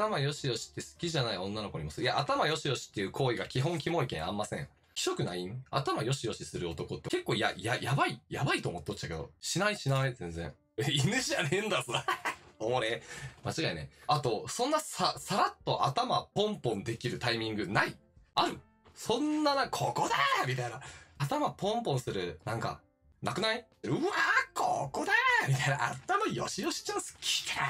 頭よしよしって好きじゃない女の子にもする。いや、頭よしよしっていう行為が基本キモいけんあんません。気色ない？ん頭よしよしする男って結構や、や、やばい、やばいと思っとっちゃうけど。しないしない、全然。犬じゃねえんだぞ。おもれ。間違いね。あと、そんなさ、さらっと頭ポンポンできるタイミングない？ある？そんなな、ここだーみたいな。頭ポンポンする、なんか、なくない？うわーここだーみたいな。頭よしよしちゃん好きか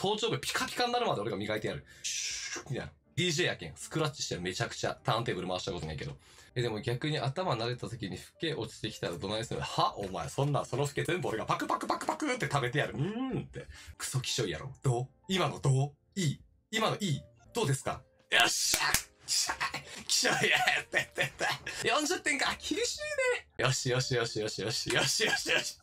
頭頂部ピカピカになるまで俺が磨いてやる。シューみたいな。DJ やけん。スクラッチしてめちゃくちゃ。ターンテーブル回したことないけど。え、でも逆に頭慣れた時にフケ落ちてきたらどないするはお前、そんな、そのフケ全部俺がパクパクパクパクって食べてやる。うーんって。クソ気象いやろ。どう今のどういい今のいいどうですかよっしゃ気象気象やってってって。40点か厳しいね。よしよしよしよしよしよしよしよし。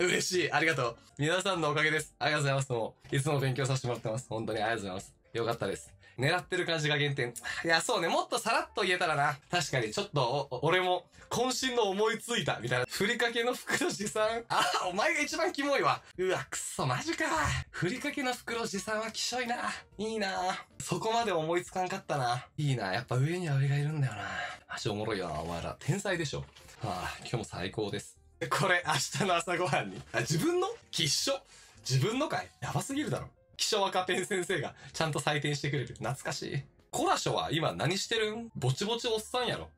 嬉しい。ありがとう。皆さんのおかげです。ありがとうございます。もう、いつも勉強させてもらってます。本当にありがとうございます。よかったです。狙ってる感じが減点。いや、そうね。もっとさらっと言えたらな。確かに、ちょっと、俺も、渾身の思いついた、みたいな。ふりかけの袋持参。あ、お前が一番キモいわ。うわ、くっそ、マジか。ふりかけの袋持参はきしょいな。いいな。そこまで思いつかんかったな。いいな。やっぱ上には上がいるんだよな。マジおもろいよな、お前ら。天才でしょ。はあ、今日も最高です。これ、明日の朝ごはんに。あ、自分の？きっしょ？自分のかい？やばすぎるだろ。気象赤ペン先生がちゃんと採点してくれる。懐かしい。コラショは今何してるん？ぼちぼちおっさんやろ。